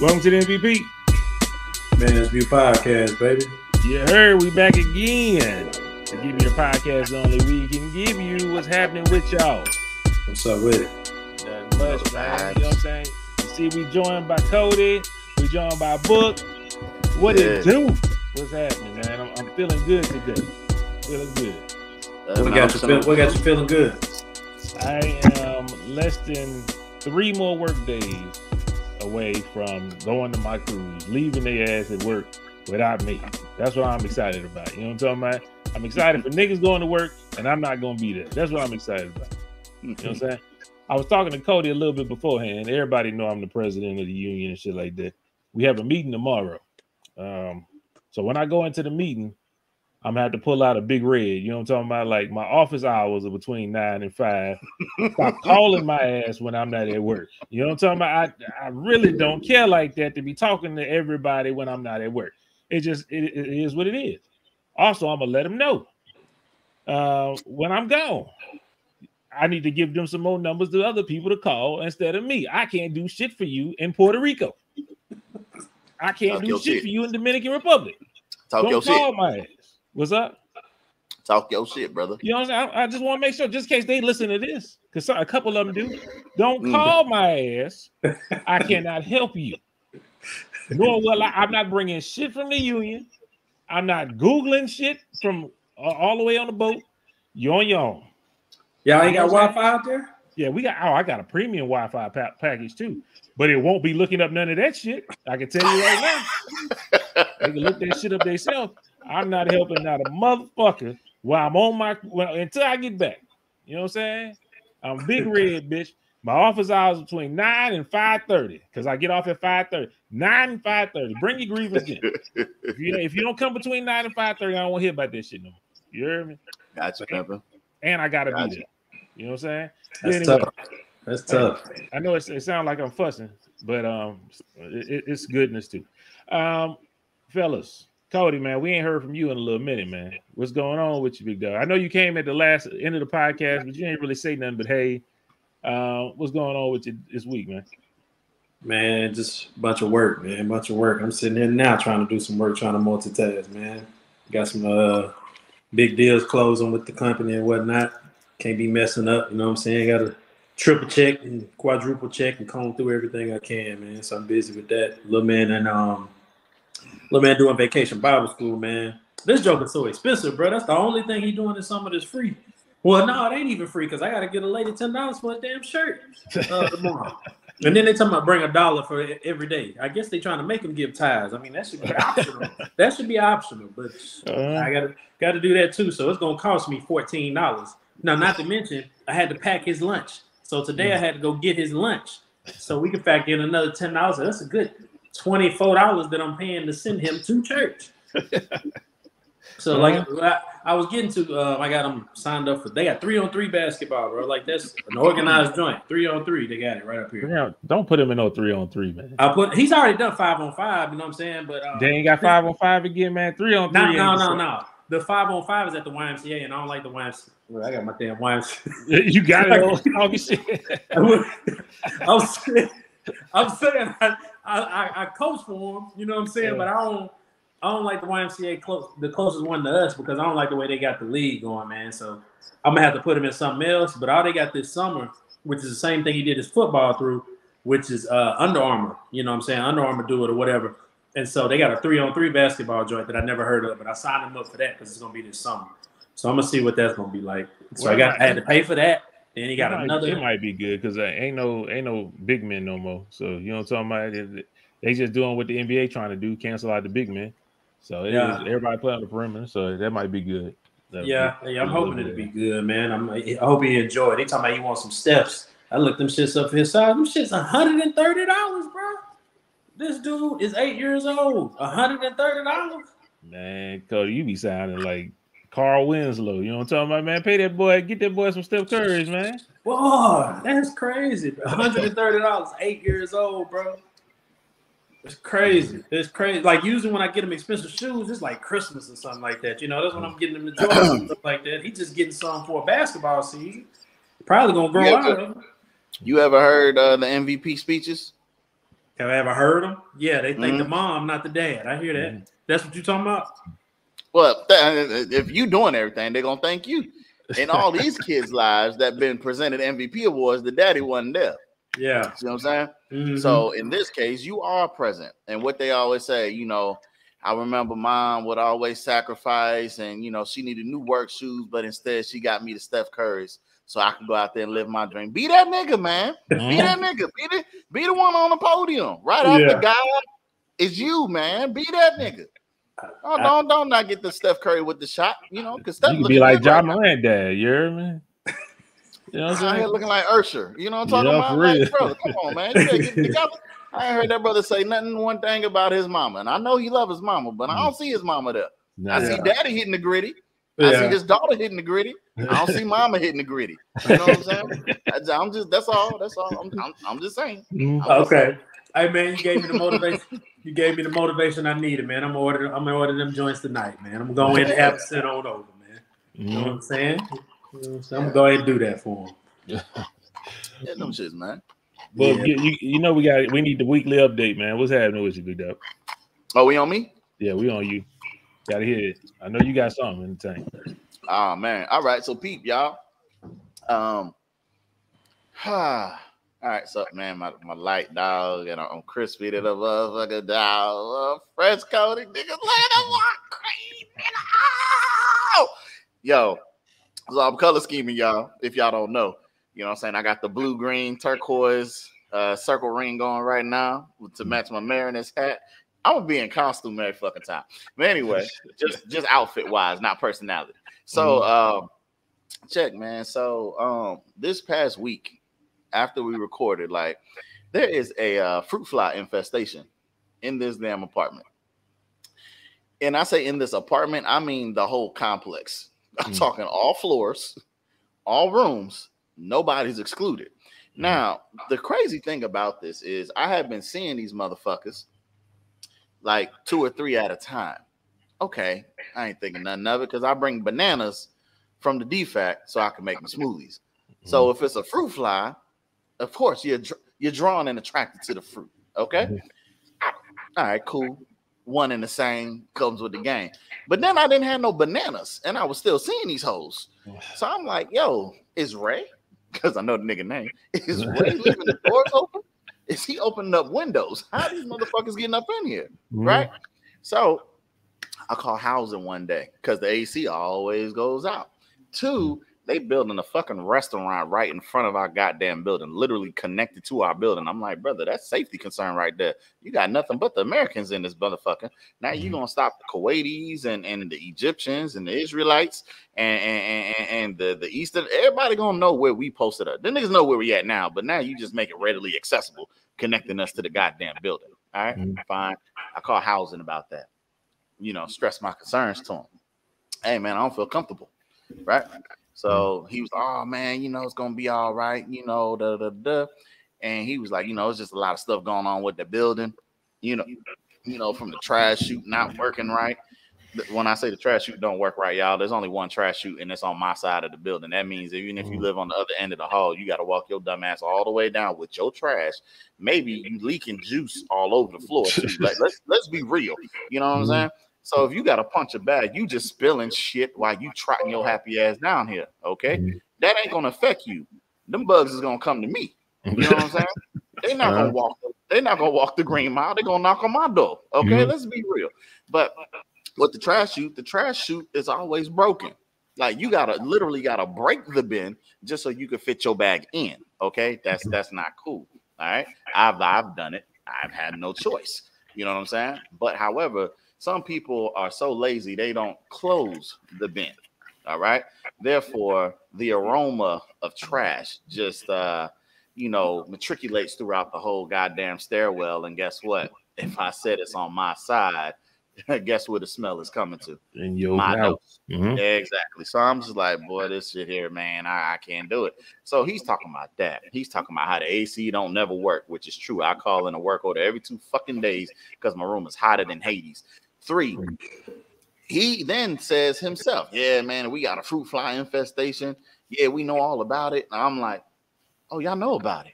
Welcome to the MVP. Man's View Podcast, baby. You heard we back again to give you the podcast only we can give you what's happening with y'all. What's up with it? Nothing much, man. You know what I'm saying? You see, we joined by Cody, we joined by Book. What it do? What's happening, man? I'm, I'm feeling good today. Feeling good. Uh, What got you feel, What got you feeling good? I am less than three more work days away from going to my cruise, leaving their ass at work without me. That's what I'm excited about. You know what I'm talking about? I'm excited for niggas going to work and I'm not going to be there. That's what I'm excited about. You know what I'm saying? I was talking to Cody a little bit beforehand. Everybody know I'm the president of the union and shit like that. We have a meeting tomorrow. Um, so when I go into the meeting, I'm gonna have to pull out a big red. You know what I'm talking about? Like my office hours are between nine and five. Stop calling my ass when I'm not at work. You know what I'm talking about? I, I really don't care like that to be talking to everybody when I'm not at work. It just it, it is what it is. Also, I'm gonna let them know uh, when I'm gone. I need to give them some more numbers to other people to call instead of me. I can't do shit for you in Puerto Rico. I can't Talk do shit shit. for you in Dominican Republic. Talk Don't your call shit. my ass. What's up? Talk your shit, brother. You know what I'm saying? I, I just want to make sure, just in case they listen to this, because a couple of them do. Don't Mm. call my ass. I cannot help you. Nor will I. I'm not bringing shit from the union. I'm not googling shit from uh, all the way on the boat. You're on your own. Y'all ain't got Wi-Fi out there? Yeah, we got. Oh, I got a premium Wi-Fi pa- package too, but it won't be looking up none of that shit. I can tell you right now. they can look that shit up themselves. I'm not helping out a motherfucker while I'm on my well, until I get back. You know what I'm saying? I'm big red, bitch. My office hours between nine and five thirty because I get off at five thirty. Nine and five thirty. Bring your grievance in. If you if you don't come between nine and five thirty, I don't want to hear about this shit no more. You hear me? Gotcha, Pepper. And I gotta Gotcha. be there. You know what I'm saying? That's Anyway. tough. That's tough. I know it's, it sounds like I'm fussing, but um, it, it- it's goodness too. Um, fellas, Cody, man, we ain't heard from you in a little minute, man. What's going on with you, big dog? I know you came at the last end of the podcast, but you ain't really say nothing. But hey, uh, what's going on with you this week, man? Man, just a bunch of work, man. A bunch of work. I'm sitting here now trying to do some work, trying to multitask, man. Got some uh big deals closing with the company and whatnot. Can't be messing up, you know what I'm saying? Got to triple check and quadruple check and comb through everything I can, man. So I'm busy with that. Little man and um little man doing vacation Bible school, man. This joke is so expensive, bro. That's the only thing he doing is summer that's free. Well, no, it ain't even free because I gotta get a lady ten dollars for a damn shirt uh, tomorrow. And then they talking about bring a dollar for every day. I guess they trying to make them give ties. I mean, that should be optional. that should be optional, but Uh, I gotta gotta do that too. So it's gonna cost me fourteen dollars. Now, not to mention, I had to pack his lunch. So today I had to go get his lunch. So we can factor in another ten dollars. That's a good twenty four dollars that I'm paying to send him to church. So like I, I was getting to, uh, I got them signed up for. They got three on three basketball, bro. Like that's an organized joint. Three on three, they got it right up here. yeah, don't put him in no three on three, man. I put. He's already done five on five. You know what I'm saying? But uh, They ain't got five on five again, man. Three on three. no, no, the no, no. The five on five is at the YMCA, and I don't like the YMCA. Well, I got my damn YMCA. You got it all, all shit. I'm saying, I'm saying, I, I, I coach for him. You know what I'm saying? Yeah. But I don't, I don't like the YMCA close, the closest one to us because I don't like the way they got the league going, man. So I'm gonna have to put him in something else. But all they got this summer, which is the same thing he did his football through, which is uh, Under Armour. You know what I'm saying? Under Armour do it or whatever. And so they got a three on three basketball joint that I never heard of, but I signed them up for that because it's gonna be this summer. So I'm gonna see what that's gonna be like. So I got I had to pay for that. Then he got it might, another. It might be good because uh, ain't no ain't no big men no more. So you know what I'm talking about. They- just doing what the NBA trying to do, cancel out the big men. So it is Yeah. everybody play on the perimeter. So that might be good. That'll Yeah, be- yeah, I'm hoping it'll be good, man. I'm, I hope he enjoy it. They talking about he want some steps. I looked them shits up his size. Them shits 130 dollars, bro. This dude is eight years old. 130 dollars. Man, Cody, you be sounding like Carl Winslow. You know what I'm talking about, man? Pay that boy, get that boy some Steph Curry's, man. Whoa, that's crazy. 130 dollars, eight years old, bro. It's crazy. It's crazy. Like usually when I get him expensive shoes, it's like Christmas or something like that. You know, that's when I'm getting him the Jordans and stuff like that. He just getting some for a basketball season. Probably gonna grow Yeah, out of it. You ever heard uh, the MVP speeches? Have I ever heard them? Yeah, they think the Mhm. mom, not the dad. I hear that. That's what you're talking about? Well, th- if you doing everything, they're gonna thank you. In all these kids' lives that been presented MVP awards, the daddy wasn't there. Yeah. See what I'm saying? Mhm. So in this case, you are present. And what they always say, you know, I remember mom would always sacrifice, and you know, she needed new work shoes, but instead she got me the Steph Curry's so I could go out there and live my dream. Be that nigga, man. Be that nigga. Be the be the one on the podium. Right after Yeah. God is you, man. Be that nigga. Oh, I- don't don't not get the Steph Curry with the shot, you know, because Steph You could be like Ja right now. Morant dad. You hear me? You know what I'm here saying? looking like Usher. You know what I'm talking Yeah, about? for Like, brother, come on, man. You get together. I ain't heard that brother say nothing one thing about his mama. And I know he love his mama, but I don't see his mama there. Nah, I see Yeah. daddy hitting the gritty. I see his daughter hitting the gritty. I don't see mama hitting the gritty. You know what I'm saying? I- I'm just that's all. That's all. I'm, I'm, I'm just saying. Mhm. I'm just Okay. Hey man, you gave me the motivation. you gave me the motivation I needed, man. I'm gonna order. I'm gonna order them joints tonight, man. I'm going to have sent on over, man. You know what. I'm saying? You know what I'm, saying? I'm gonna go ahead and do that for him. Yeah, them shits, man. But Yeah. you, you, you know we got we need the weekly update, man. What's happening with you, big dog? Oh, we on me? Yeah, we on you. Gotta hear it. I know you got something in the tank. Oh man. All right. So peep, y'all. Um all right, so man, my, my light dog and I'm crispy to the motherfucker dog. Uh, fresh coating niggas let them walk crazy. Ow! Yo, so I'm color scheming, y'all. If y'all don't know, you know what I'm saying? I got the blue, green, turquoise uh circle ring going right now to match my Mariners hat. I'm gonna be in costume every fucking time. But anyway, just just outfit wise, not personality. So um check, man. So um this past week, after we recorded, like there is a uh, fruit fly infestation in this damn apartment. And I say in this apartment, I mean the whole complex. I'm Mm. talking all floors, all rooms, nobody's excluded. Now, the crazy thing about this is I have been seeing these motherfuckers like two or three at a time. Okay, I ain't thinking nothing of it because I bring bananas from the DFAC so I can make my smoothies. So if it's a fruit fly, of course you're you're drawn and attracted to the fruit. Okay, Mhm. all right, cool. One and the same comes with the game. But then I didn't have no bananas, and I was still seeing these hoes. So I'm like, yo, is Ray? Because I know the nigga name. Is Ray leaving the doors open? Is he opening up windows? How these motherfuckers getting up in here? Mhm. Right? So I call housing one day because the AC always goes out. Two, they building a fucking restaurant right in front of our goddamn building, literally connected to our building. I'm like, brother, that's safety concern right there. You got nothing but the Americans in this motherfucker. Now you Mhm. gonna stop the Kuwaitis and, and the Egyptians and the Israelites and and, and, and the, the Eastern. Everybody gonna know where we posted up. The niggas know where we at now, but now you just make it readily accessible, connecting us to the goddamn building. All right, Mhm. fine. I call housing about that. You know, stress my concerns to him. Hey man, I don't feel comfortable. Right. So he was, oh man, you know, it's gonna be all right, you know, da da da. And he was like, you know, it's just a lot of stuff going on with the building, you know, you know, from the trash chute not working right. When I say the trash chute don't work right, y'all, there's only one trash chute and it's on my side of the building. That means even if you Mhm. live on the other end of the hall, you got to walk your dumb ass all the way down with your trash. Maybe you leaking juice all over the floor. Like, let's let's be real. You know what I'm Mhm. saying? So if you got to punch a bag, you just spilling shit while you trotting your happy ass down here. Okay, Mhm. that ain't gonna affect you. Them bugs is gonna come to me. You know what I'm saying? They're not Uh-huh. gonna walk. They're not gonna walk the green mile. They're gonna knock on my door. Okay, Mhm. let's be real. But with the trash chute, the trash chute is always broken. Like you gotta literally gotta break the bin just so you can fit your bag in. Okay, that's that's not cool. All right, I've I've done it. I've had no choice. You know what I'm saying? But however, some people are so lazy they don't close the bin. All right. Therefore, the aroma of trash just uh you know matriculates throughout the whole goddamn stairwell. And guess what? If I said it's on my side, guess where the smell is coming to? in your My house. nose. Mhm. Exactly. So I'm just like, boy, this shit here, man, I, I can't do it. So he's talking about that. He's talking about how the AC don't never work, which is true. I call in a work order every two fucking days because my room is hotter than Hades. Three. He then says himself, Yeah, man, we got a fruit fly infestation. Yeah, we know all about it. And I'm like, Oh, y'all know about it.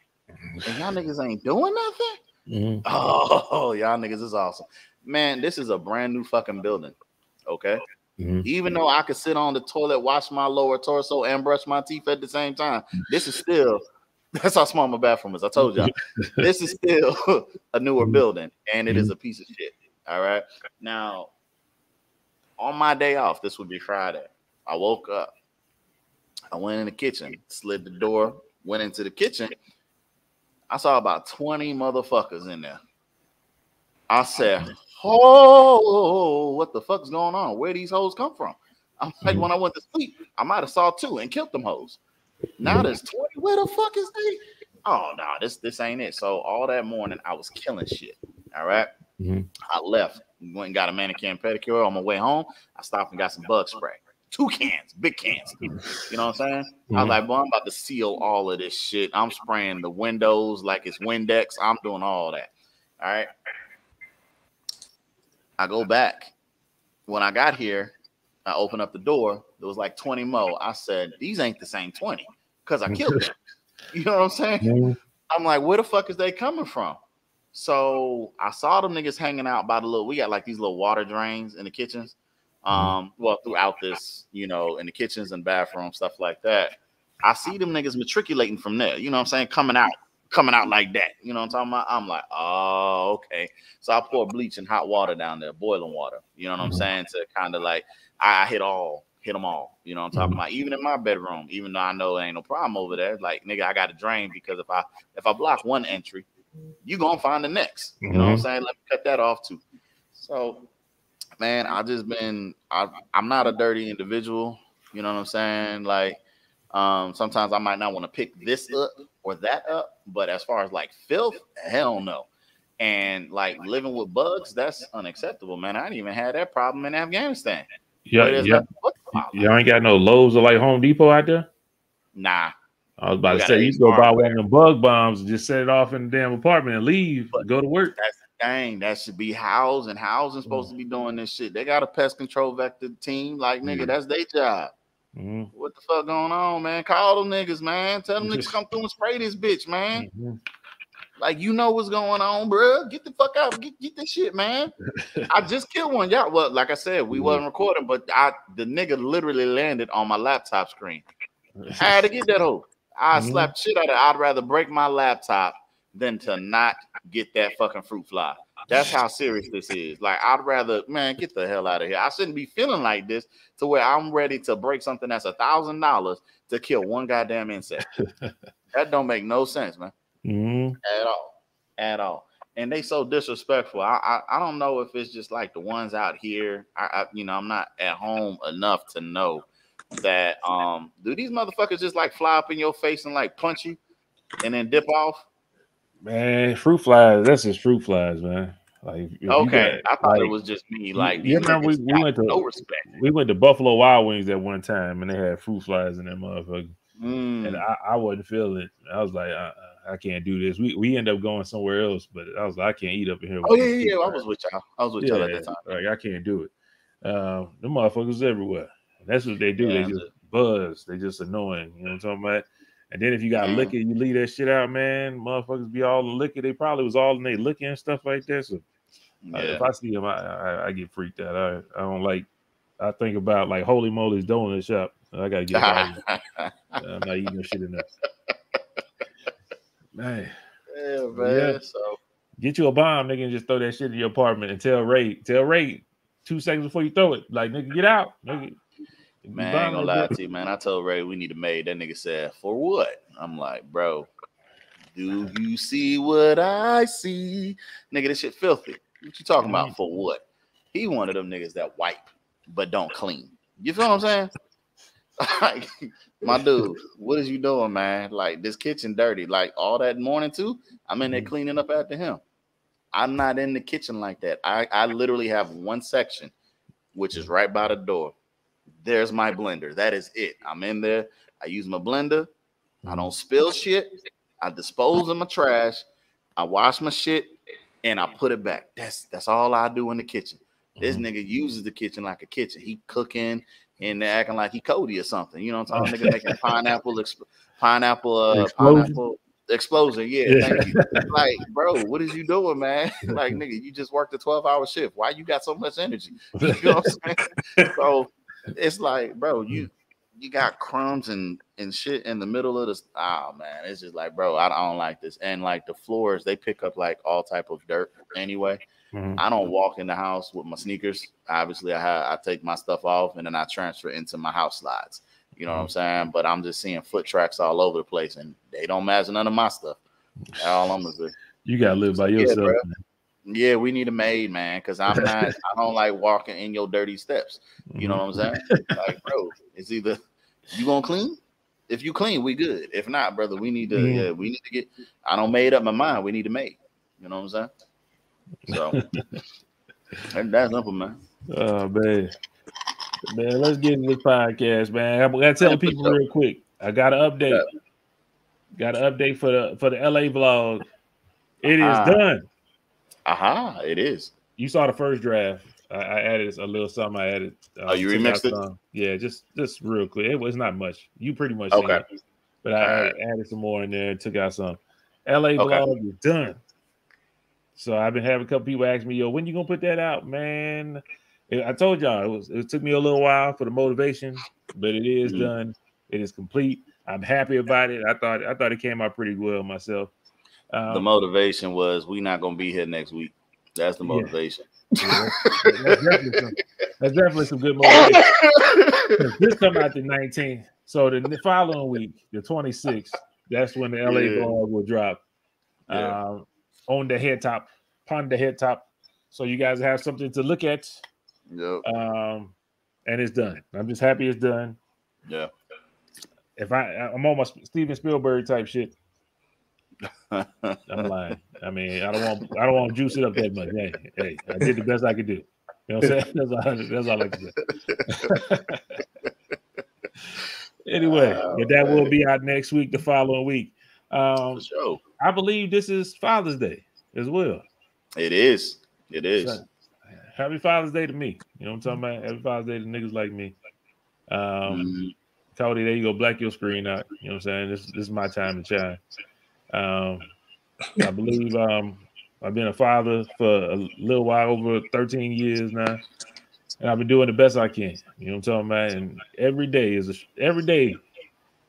And y'all niggas ain't doing nothing. Mhm. Oh, y'all niggas is awesome. Man, this is a brand new fucking building. Okay. Mhm. Even though I could sit on the toilet, wash my lower torso, and brush my teeth at the same time, this is still that's how small my bathroom is. I told y'all. this is still a newer building, and it is a piece of shit. All right. Now, on my day off, this would be Friday. I woke up. I went in the kitchen, slid the door, went into the kitchen. I saw about 20 motherfuckers in there. I said, Oh, what the fuck's going on? Where these hoes come from? I'm like, Mhm. when I went to sleep, I might have saw two and killed them hoes. Now there's 20. Where the fuck is they? Oh no, this this ain't it. So all that morning I was killing shit. All right. Mhm. I left, went and got a manicure and pedicure on my way home. I stopped and got some bug spray. Two cans, big cans. You know what I'm saying? I was Mhm. like, boy, I'm about to seal all of this shit. I'm spraying the windows like it's Windex. I'm doing all that. All right. I go back. When I got here, I opened up the door. There was like 20 mo. I said, these ain't the same 20 because I killed them. You know what I'm saying? Mhm. I'm like, where the fuck is they coming from? So I saw them niggas hanging out by the little. We got like these little water drains in the kitchens. Um, well, throughout this, you know, in the kitchens and bathrooms, stuff like that. I see them niggas matriculating from there. You know what I'm saying? Coming out, coming out like that. You know what I'm talking about? I'm like, oh, okay. So I pour bleach and hot water down there, boiling water. You know what I'm Mhm. saying? To kind of like, I, I hit all, hit them all. You know what I'm talking about? Even in my bedroom, even though I know there ain't no problem over there. Like, nigga, I got a drain because if I if I block one entry, you gonna find the next. You know what I'm Mhm. saying? Let me cut that off too. So, man, I just been I I'm not a dirty individual. You know what I'm saying? Like, um, sometimes I might not want to pick this up or that up, but as far as like filth, hell no. And like living with bugs, that's unacceptable, man. I didn't even have that problem in Afghanistan. Yeah, yeah. nothing but problem. Y'all ain't got no Lowe's or like Home Depot out there. Nah, I was about to say, you go buy one of them bug bombs and just set it off in the damn apartment and leave, But- go to work. That's the thing. That should be housed, and housing supposed to be doing this shit. They got a pest control vector team. Like, nigga, Yeah. that's their job. Mhm. What the fuck going on, man? Call them niggas, man. Tell them niggas come through and spray this bitch, man. Mhm. Like, you know what's going on, bro. Get the fuck out. Get, get this shit, man. I just killed one. Y'all, well, like I said, we Yeah. wasn't recording, but I the nigga literally landed on my laptop screen. I had to get that hoe. I Mhm. slapped shit out of it. I'd rather break my laptop than to not get that fucking fruit fly. That's how serious this is. Like, I'd rather, man, get the hell out of here. I shouldn't be feeling like this to where I'm ready to break something that's a thousand dollars to kill one goddamn insect. that don't make no sense, man Mhm. at all, at all. And they so disrespectful. I, I I don't know if it's just like the ones out here. I, I you know I'm not at home enough to know that um do these motherfuckers just like fly up in your face and like punch you and then dip off? Man, fruit flies. That's just fruit flies, man. Like, Okay, got- I thought it was just me. Like you remember we- we went to- no respect. We went to Buffalo Wild Wings at one time, and they had fruit flies in that motherfucker. Mm. And I, I wasn't feeling it. I was like, I, I can't do this. We we end up going somewhere else, but I was like, I can't eat up in here. Oh yeah, yeah, yeah. I was with y'all. I was with y'all at that time. like I can't do it. Uh, the motherfuckers everywhere. That's what they do. Yeah, they just buzz. They just annoying. You know what I'm talking about? And then if you got liquor, you leave that shit out, man. Motherfuckers be all in liquor. They probably was all in their liquor and stuff like that. So uh, if I see them, I, I I get freaked out. I I don't like. I think about like Holy Moly's donut shop. I gotta get. out of here. I'm not eating no shit in there. Man, yeah, man. Yeah. So get you a bomb, nigga, and just throw that shit in your apartment and tell Ray, tell Ray two seconds before you throw it. Like, nigga, get out. Nigga. Man, I ain't gonna lie to you, man. I told Ray we need a maid. That nigga said, "For what?" I'm like, "Bro, do you see what I see?" Nigga, this shit filthy. What you talking Mm-hmm. about? For what? He one of them niggas that wipe but don't clean. You feel what I'm saying? like, my dude, what is you doing, man? Like this kitchen dirty. Like all that morning too. I'm in there Mhm. cleaning up after him. I'm not in the kitchen like that. I, I literally have one section, which is right by the door. There's my blender. That is it. I'm in there. I use my blender. I don't spill shit. I dispose of my trash. I wash my shit and I put it back. That's that's all I do in the kitchen. This Mhm. nigga uses the kitchen like a kitchen. He cooking and acting like he Cody or something. You know what I'm talking? Nigga making pineapple, exp- pineapple, uh, Explosion? pineapple. Explosion, yeah, Yeah. thank you. like, bro, what is you doing, man? Like, nigga, you just worked a 12 hour shift. Why you got so much energy? You know what I'm saying? so it's like, bro, you you got crumbs and and shit in the middle of this. Oh man, it's just like, bro, I, don't like this. And like the floors, they pick up like all type of dirt anyway. Mhm. I don't walk in the house with my sneakers. Obviously, I have I take my stuff off and then I transfer into my house slides. You know what I'm saying? But I'm just seeing foot tracks all over the place, and they don't match none of my stuff. That's all I'm gonna say. You gotta live by yourself. bro. Yeah, we need a maid, man, because I'm not. I don't like walking in your dirty steps. You know what I'm saying? like, bro, it's either you gonna clean. If you clean, we good. If not, brother, we need to. Mhm. Yeah, we need to get. I don't made up my mind. We need to make. You know what I'm saying? So that- that's simple, man. Oh man, man, let's get into this podcast, man. I gotta tell people real quick. I got an update. Got an update for the for the LA vlog. It is Ah. done. Aha, it is. You saw the first draft. I, I added a little something. I added. uh, Oh, you remixed it? some. Yeah, just just real quick. It was not much. You pretty much Okay. it. but I Alright. added some more in there. Took out some. LA Okay. vlog is done. So I've been having a couple people ask me, "Yo, when you gonna put that out, man?" I told y'all it was. It took me a little while for the motivation, but it is Mhm. done. It is complete. I'm happy about it. I thought I thought it came out pretty well myself. Um, The motivation was we not gonna be here next week. That's the motivation. yeah, that's, that's definitely some, that's definitely some good motivation. this come out the 19th. So the n- following week, the 26th, that's when the LA Yeah. vlog will drop. Yeah. Um, on the head top, upon the head top. So you guys have something to look at. Yep. Um, and it's done. I'm just happy it's done. Yeah. If I I'm on my Steven Spielberg type shit, I'm lying. I mean, I don't want I don't want to juice it up that much. Hey, hey, I did the best I could do. You know what I'm saying? That's all, that's all I can say. anyway, but that will be out next week, the following week. Um, sure. I believe this is Father's Day as well. It is. It is. So, happy Father's Day to me. You know what I'm talking about? Happy Father's Day to niggas like me. Um, Mhm. Cody, there you go. Black your screen out. You know what I'm saying? This, this is my time to shine. Um, I believe um, I've been a father for a little while over 13 years now, and I've been doing the best I can. You know what I'm talking about? And every day is a every day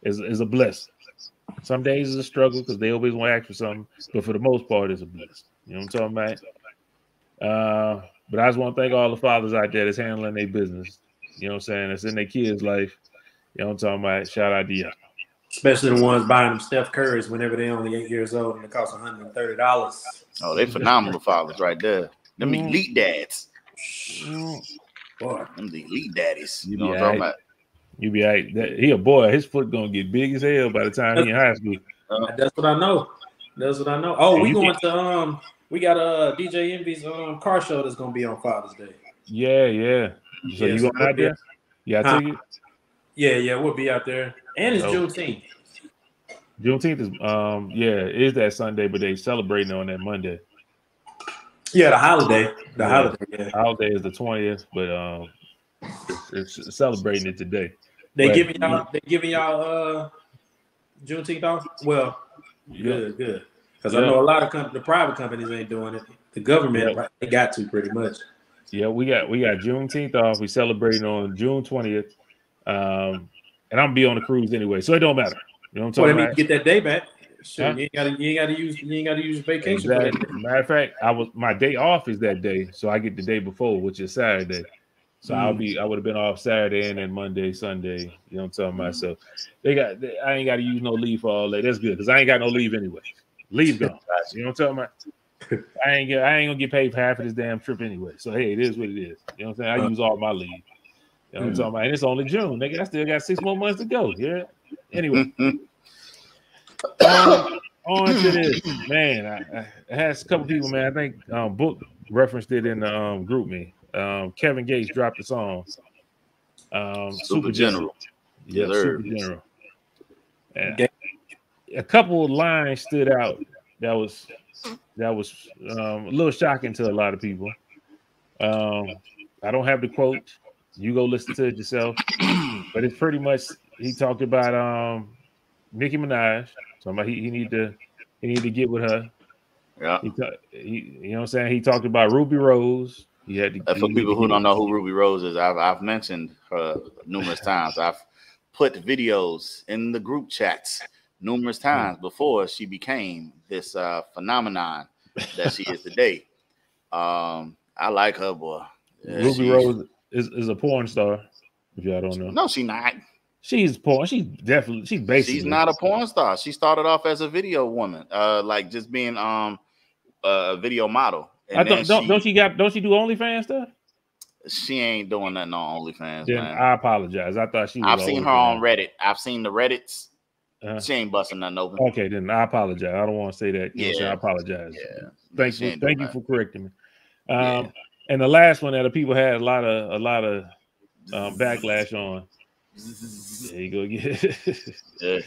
is is a blessing. Some days is a struggle because they always want to ask for something, but for the most part, it's a blessing. You know what I'm talking about? Uh, but I just want to thank all the fathers out there that's handling their business. You know what I'm saying? That's in their kids' life. You know what I'm talking about? Shout out to you. Especially the ones buying them Steph Currys whenever they're only eight years old and it costs $130. Oh, they phenomenal fathers right there. Them Mhm. elite dads. Boy, Them the elite daddies. You You know what I'm talking about? You be right. That, he a boy. His foot gonna get big as hell by the time he in high school. about? that's what I know. That's what I know. Oh, we you going to um, we got a uh, DJ Envy's um car show that's gonna be on Father's Day. Yeah, yeah. So Yeah, you so going out there? Yeah, I Huh? take it. Yeah, yeah, we'll be out there, and it's Oh. Juneteenth. Juneteenth is um yeah, it is that Sunday, but they celebrating on that Monday. Yeah, the holiday, the Yeah. holiday. Yeah, Holiday is the twentieth, but um it's, it's celebrating it today. they Right. giving y'all, they giving y'all uh Juneteenth off. Well, Yeah. good, good. Because Yeah. I know a lot of com- the private companies ain't doing it. The government, right, they got to pretty much. Yeah, we got we got Juneteenth off. We celebrating on June twentieth. Um and I'm gonna be on the cruise anyway, so it don't matter. You know what I'm Well, talking they about? get that day back. Sure, Huh? you ain't gotta, you ain't gotta use, you ain't gotta use vacation Exactly. Matter of fact, I was my day off is that day, so I get the day before, which is Saturday. So I'll Mm. be I would have been off Saturday and then Monday, Sunday. You know what I'm talking about? So they got they, I ain't got to use no leave for all that. That's good because I ain't got no leave anyway. Leave gone. You know what I'm talking about? I ain't get I ain't gonna get paid for half of this damn trip anyway. So hey, it is what it is. You know what I'm saying? I use all my leave. You know what I'm talking about? And it's only June, nigga. I still got six more months to go. Yeah. Anyway, on, on to this, man. I, I, had a couple people, man. I think um, Book referenced it in the um, GroupMe. Um, Kevin Gates dropped the song. Um, Super General. Yeah, Yes. Super General. And a couple of lines stood out that was that was um, a little shocking to a lot of people. Um, I don't have the quote. You go listen to it yourself. But it's pretty much he talked about um Nicki Minaj. About he, he need to He need to get with her. Yeah. He, he you know what I'm saying? He talked about Rubi Rose. He had to, Uh, for people who don't know who Rubi Rose is, I've I've mentioned her numerous times. I've put videos in the group chats numerous times before she became this uh, phenomenon that she is today. Um, I like her, boy. Yeah, Rubi Rose is, is a porn star. If y'all don't know, No, she not. she's porn. She's definitely she's basically She's not a porn star. She started off as a video woman, uh, like just being um a video model. And I thought don't, she, don't she got don't she do OnlyFans stuff? she ain't doing nothing on OnlyFans, Then man. I apologize. I thought she. Was I've seen her on Reddit. I've seen the Reddits. Uh-huh. She ain't busting nothing open. Okay, then I apologize. I don't want to say that. You know what I'm? Yeah. I apologize. Yeah. Thank She you. Thank you for correcting me. Um, Yeah. And the last one that the people had a lot of a lot of um, backlash on. There you go. again. Yeah.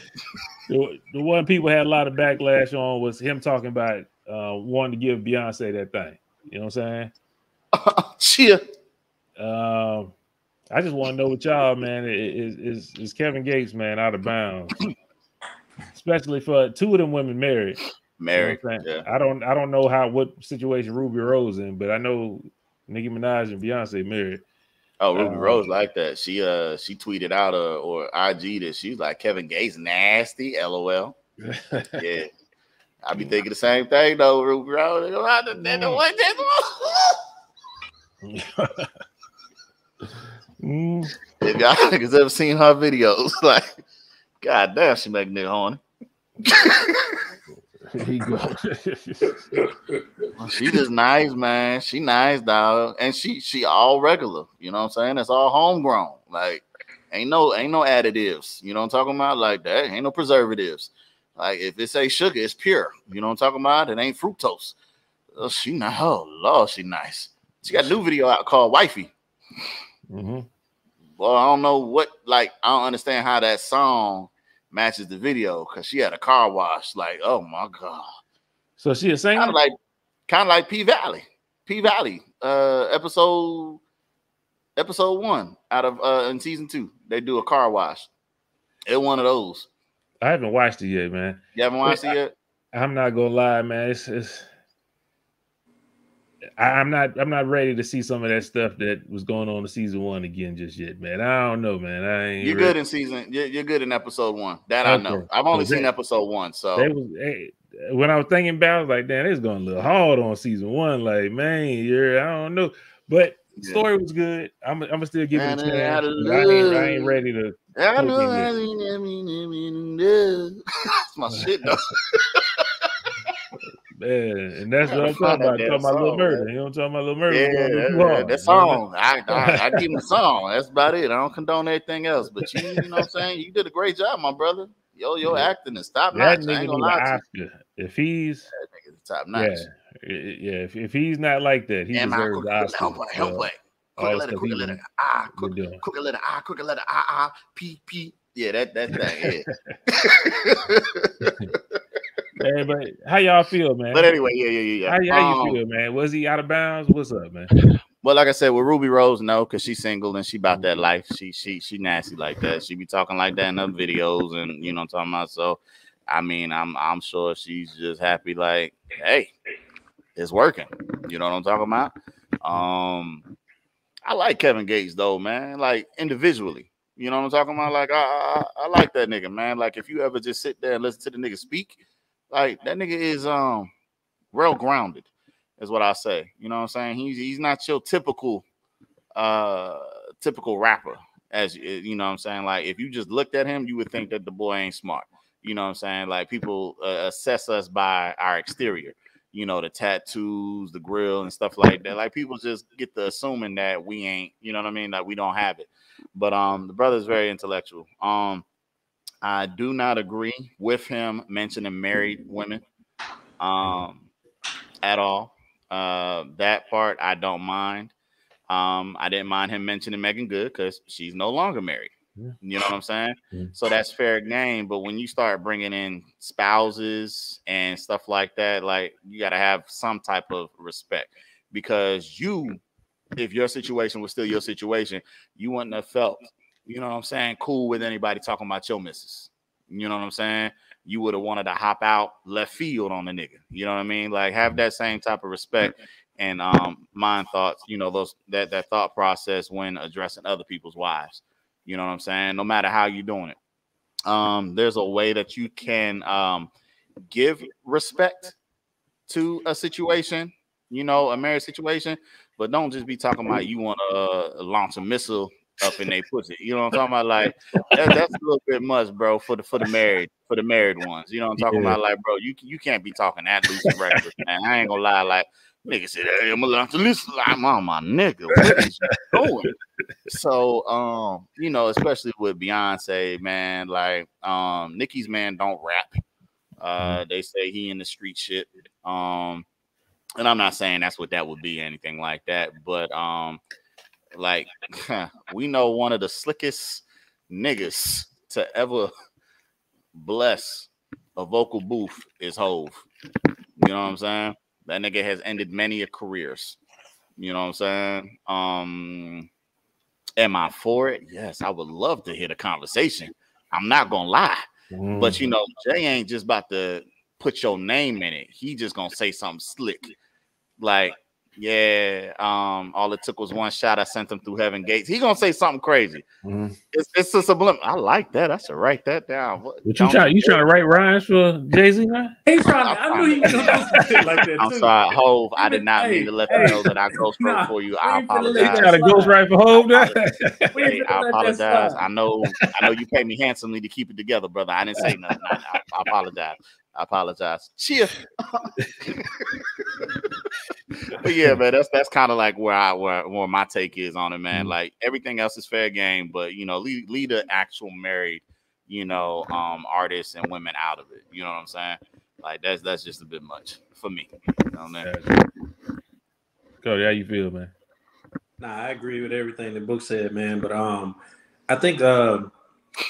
the, the one people had a lot of backlash on was him talking about uh, wanting to give Beyonce that thing. You know what I'm Cheer. saying? Um, I just want to know what y'all, man, is is is Kevin Gates, man, out of bounds, especially for two of them women married. You know Married. what I'm saying? Yeah. I don't I don't know how what situation Rubi Rose in, but I know Nicki Minaj and Beyonce married. Oh, Rubi Uh, Rose like that. She uh she tweeted out uh, or IG that she's like Kevin Gates nasty. LOL. Yeah. I be thinking the same thing though, Rubi Rose. Mm, If y'all niggas ever seen her videos, like, god damn, she make nigga horny. You go. She just nice, man. She nice, dog. And she she all regular. You know what I'm saying? It's all homegrown. Like, ain't no ain't no additives. You know what I'm talking about? Like that. Ain't no preservatives. Like if it say sugar, it's pure. You know what I'm talking about? It ain't fructose. Oh, she nice. Oh Lord, she nice. She got a new video out called Wifey. Mm-hmm. Well, I don't know what, like, I don't understand how that song matches the video because she had a car wash. Like, oh my god. So she a singer? Kind of like kind of like P Valley. P Valley. Uh episode episode one out of uh in season two. They do a car wash. It's one of those. I haven't watched it yet, man. You haven't watched it yet? I'm not gonna lie, man. It's, it's I, I'm not I'm not ready to see some of that stuff that was going on in season one again just yet, man. I don't know, man. I ain't You're ready. good in season. You're, you're good in episode one. That I know. I've only Okay. seen episode one, so They was hey, when I was thinking about, it, I was like, damn, it's going a little hard on season one. Like, man, you're I don't know, but the Yeah. story was good. I'm I'm gonna still give it a chance. I ain't, I ain't ready to. I know. I mean, I mean, I mean, uh, That's my shit though. Man, and that's what I'm talking about. that Talking about little murder. You know I'm talking about? Little murder. Yeah, was going a little that, that, that song. I, I, I give him the song. That's about it. I don't condone anything else. But you, you know what I'm saying? You did a great job, my brother. Yo, your Yeah. acting is top That notch. I nigga ain't need gonna an lie to you. Oscar. If he's That top notch. i- i- yeah. If, if he's not like that, he Am I deserves quick Oscar. help help all Quick letter, quick letter, ah, quick, quick letter, ah, quick letter, ah, ah, p, p. Yeah, that that thing. Yeah. Man, but how y'all feel, man? but anyway, yeah, yeah, yeah. how, how Um, you feel, man? Was he out of bounds? What's up, man? Well, like I said, with Rubi Rose, no, because she's single and she about that life. She she she nasty like that. She be talking like that in her videos, and you know what I'm talking about. So, I mean, I'm I'm sure she's just happy, like, hey, it's working. You know what I'm talking about? Um, I like Kevin Gates though, man. Like individually, you know what I'm talking about? Like, I I, I like that nigga, man. Like, if you ever just sit there and listen to the nigga speak, like that nigga is um real grounded is what I say. You know what I'm saying? He's he's not your typical uh typical rapper as you you know what I'm saying like if you just looked at him you would think that the boy ain't smart. You know what I'm saying? Like people uh, assess us by our exterior. You know, the tattoos, the grill and stuff like that. Like people just get the assuming that we ain't, you know what I mean, that we don't have it. But um the brother's very intellectual. Um I do not agree with him mentioning married women um at all. Uh, that part I don't mind. Um, I didn't mind him mentioning Meagan Good because she's no longer married. Yeah. You know what I'm saying? Yeah. So that's fair game. But when you start bringing in spouses and stuff like that, like you got to have some type of respect because you, if your situation was still your situation, you wouldn't have felt, you know what I'm saying, cool with anybody talking about your missus. You know what I'm saying? you would have wanted to hop out left field on the nigga. You know what I mean? Like have that same type of respect and um mind thoughts, you know, those that that thought process when addressing other people's wives. You know what I'm saying? No matter how you're doing it. Um, there's a way that you can um give respect to a situation, you know, a marriage situation, but don't just be talking about you want to uh, launch a missile up in their pussy. You know what I'm talking about? Like that, that's a little bit much, bro, for the for the married for the married ones. You know what I'm talking yeah. about? Like, bro, you you can't be talking that loose and reckless, man. I ain't gonna lie, like nigga said, hey, I'm gonna a missile. Like, mom, my nigga, what is you doing? So um, you know, especially with Beyonce, man, like um Nicki's man don't rap. Uh, mm-hmm. they say he in the street shit. Um, and I'm not saying that's what that would be, anything like that, but um, like we know one of the slickest niggas to ever bless a vocal booth is Hove. You know what I'm saying? That nigga has ended many a careers. You know what I'm saying? Um, am I for it? Yes, I would love to hear the conversation. I'm not gonna lie. Mm. But you know, Jay ain't just about to put your name in it. He just gonna say something slick. Like, yeah, um, all it took was one shot. I sent him through heaven gates. He gonna say something crazy. Mm. It's, it's a subliminal. I like that. I should write that down. What, you trying? You trying to write rhymes for Jay Z, man? He's trying. To, I knew he was gonna like that. I'm too. sorry, Hove. I did not hey, mean to let hey, them know that I ghost nah, for you. I apologize. You trying to ghost write for Hove? hey, I apologize. I know. I know you pay me handsomely to keep it together, brother. I didn't say nothing. I, I, I apologize. I apologize. Cheer. but yeah, man, that's that's kind of like where I where, where my take is on it, man. Mm-hmm. Like everything else is fair game, but you know, lead lead the actual married, you know, um artists and women out of it. You know what I'm saying? Like that's that's just a bit much for me. You know Cody, how you feel, man? Nah, I agree with everything the book said, man. But um, I think uh,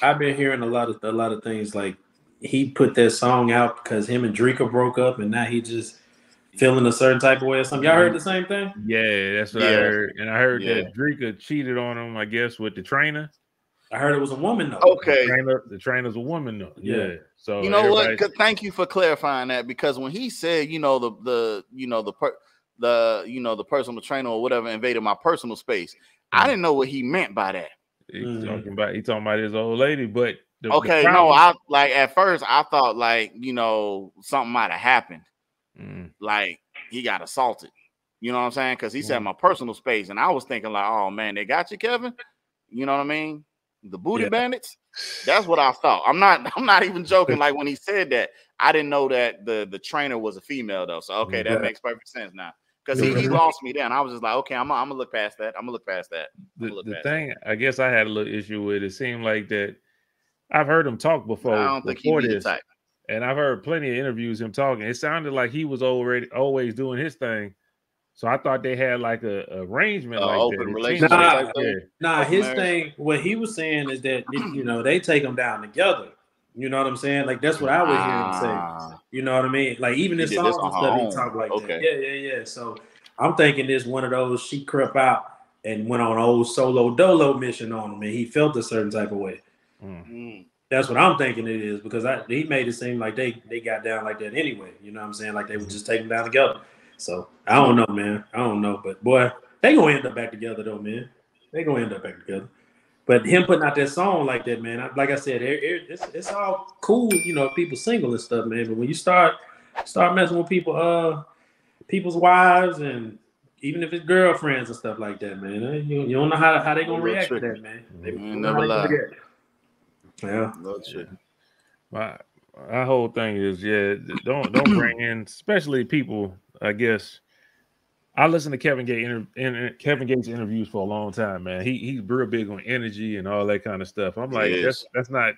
I've been hearing a lot of a lot of things like he put that song out because him and Dreka broke up, and now he just feeling a certain type of way or something. Y'all heard the same thing? Yeah, that's what yeah. I heard. And I heard yeah. that Dreka cheated on him, I guess, with the trainer. I heard it was a woman though. Okay. The, trainer, the trainer's a woman though. Yeah. yeah. So you know what? Thank you for clarifying that because when he said, you know, the the you know the per the you know the personal trainer or whatever invaded my personal space, I mm-hmm. didn't know what he meant by that. He's mm. talking about he talking about his old lady, but the, okay, the no, I like at first I thought like you know something might have happened, mm. like he got assaulted. You know what I'm saying? Because he mm. said my personal space, and I was thinking like, oh man, they got you, Kevin. You know what I mean? The booty yeah. bandits. That's what I thought. I'm not. I'm not even joking. like when he said that, I didn't know that the the trainer was a female though. So okay, that yeah. makes perfect sense now. Because he, he lost me then. I was just like, okay, I'm, I'm gonna look past that. I'm gonna look past that. The, the thing that. I guess I had a little issue with it seemed like that I've heard him talk before. I don't think before this, and I've heard plenty of interviews him talking. It sounded like he was already always doing his thing. So I thought they had like a, a arrangement, uh, like open that. relationship. Nah, like nah his thing, what he was saying is that you know they take them down together. You know what I'm saying? Like that's what I would hear him say. Ah. You know what I mean? Like even in songs and stuff, he talk like okay. that. Yeah, yeah, yeah. So I'm thinking this one of those she crept out and went on an old solo dolo mission on him, and he felt a certain type of way. Mm. That's what I'm thinking it is because I, he made it seem like they they got down like that anyway. You know what I'm saying? Like they would just take them down together. So I don't know, man. I don't know, but boy, they gonna end up back together though, man. They gonna end up back together. But him putting out that song like that, man. Like I said, it, it, it's it's all cool, you know, people single and stuff, man. But when you start start messing with people, uh, people's wives and even if it's girlfriends and stuff like that, man, you, you don't know how how they gonna react to that, man. They, mm, never lie. Yeah. My my whole thing is yeah, don't don't bring in especially people, I guess. I listen to Kevin Gates inter, Kevin Gates interviews for a long time, man. He he's real big on energy and all that kind of stuff. I'm like, that's that's not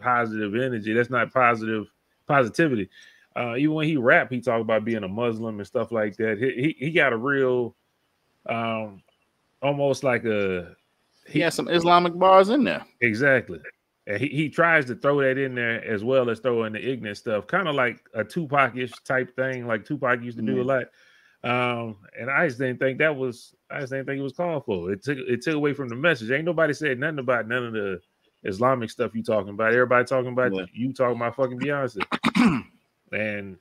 positive energy. That's not positive positivity. Uh, even when he rap, he talk about being a Muslim and stuff like that. He he, he got a real, um, almost like a. He, he has some Islamic bars in there. Exactly. And he, he tries to throw that in there as well as throw in the ignorant stuff, kind of like a Tupac-ish type thing, like Tupac used to mm-hmm. do a mm. lot. Um, and I just didn't think that was I just didn't think it was called for. It took it took away from the message. Ain't nobody said nothing about none of the Islamic stuff you talking about. Everybody talking about Yeah. you talking about fucking Beyonce, and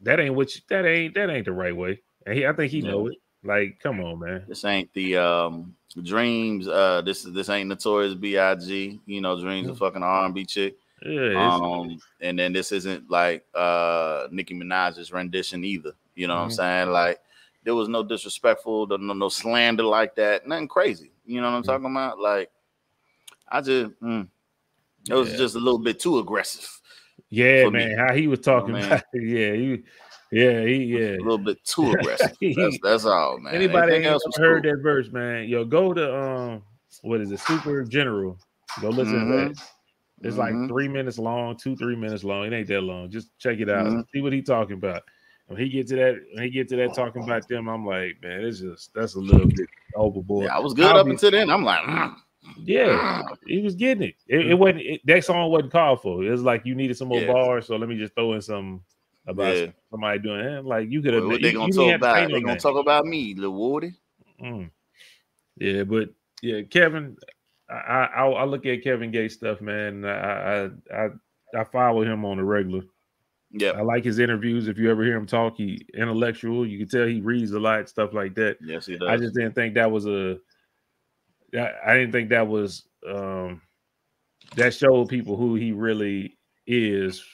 that ain't what you, that ain't that ain't the right way. And he, I think he Yeah. know it. Like, come on, man. This ain't the um dreams. Uh, this is this ain't notorious B.I.G. You know, dreams a fucking R and B chick. Yeah, Um, and then this isn't like uh Nicki Minaj's rendition either. You know what I'm Mhm. saying? Like there was no disrespectful, no, no, slander like that, nothing crazy. You know what I'm Mhm. talking about? Like I just mm, it was Yeah. just a little bit too aggressive. yeah, for me. man. How he was talking man. about, yeah, he, yeah, he, yeah. A little bit too aggressive. That's, that's all, man. Anybody Anything else heard cool. that verse, man? Yo, go to um, what is it? Super General. Go listen to Mhm. that. It's like Mhm. three minutes long, two, three minutes long. It ain't that long. Just check it out. Mhm. See what he talking about. When he get to that, when he get to that talking about them, I'm like, man, it's just that's a little bit overboard. Yeah, I was good I'll up be- until then. I'm like, mm, Yeah, he was getting it. It, it wasn't it, that song wasn't called for. It was like you needed some more Yeah. bars, so let me just throw in some about Yeah. somebody doing that. Like you could have. what they gonna talk about? They gonna talk about me, Lil Woody. Mm. Yeah, but yeah, Kevin, I, I I look at Kevin Gates stuff, man. I I I, I follow him on a regular. Yeah, I like his interviews. If you ever hear him talk, he intellectual. You can tell he reads a lot, stuff like that. yes, he does. I just didn't think that was a. I I didn't think that was um that showed people who he really is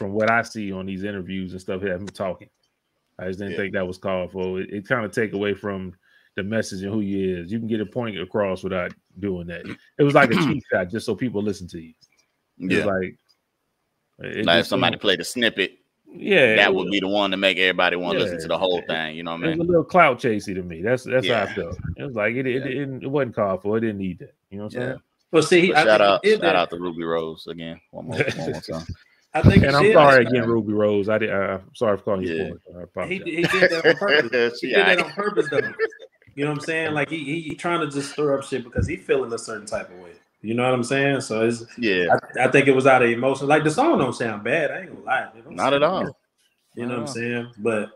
from what I see on these interviews and stuff. Him talking, I just didn't Yeah. think that was called for. It, it kind of take away from the message and who he is. You can get a point across without doing that. It was like a cheap shot, just so people listen to you. It's yeah, like, it like if somebody seemed- played a snippet, yeah, that would was- be the one to make everybody want to listen to the whole thing. You know what It I was mean? a little clout chasey to me. That's that's how I Yeah. felt. It was like it it, Yeah. it, it wasn't called for. It didn't need that. You know what I'm Yeah. saying? Well, see, But I shout think out, shout out to Rubi Rose again. One more, one more time. I think And I'm sorry that. again, Rubi Rose. I did. I, I'm sorry for calling you. Yeah. forward. I He, he did that on purpose. He did that on purpose, though. You know what I'm saying? Like he, he he trying to just stir up shit because he feeling a certain type of way. You know what I'm saying? So it's Yeah, I, I think it was out of emotion. Like the song don't sound bad. I ain't gonna lie. Don't at all. bad. You know Not what I'm saying? But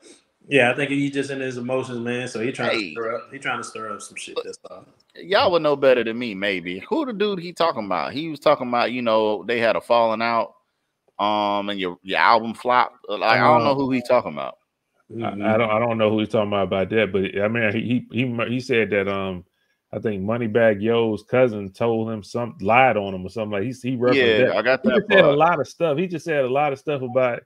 yeah, I think he just in his emotions, man. So he trying Hey. to stir up. He trying to stir up some shit. That's all. Y'all would know better than me, maybe. Who the dude he talking about? He was talking about, you know, they had a falling out, um, and your your album flopped. Like I don't know who he talking about. Mm-hmm. I, I don't. I don't know who he's talking about about that, but I mean, he he he, he said that um, I think Moneybagg Yo's cousin told him some lied on him or something like he he referenced Yeah, that. I got He that just said a lot of stuff. He just said a lot of stuff about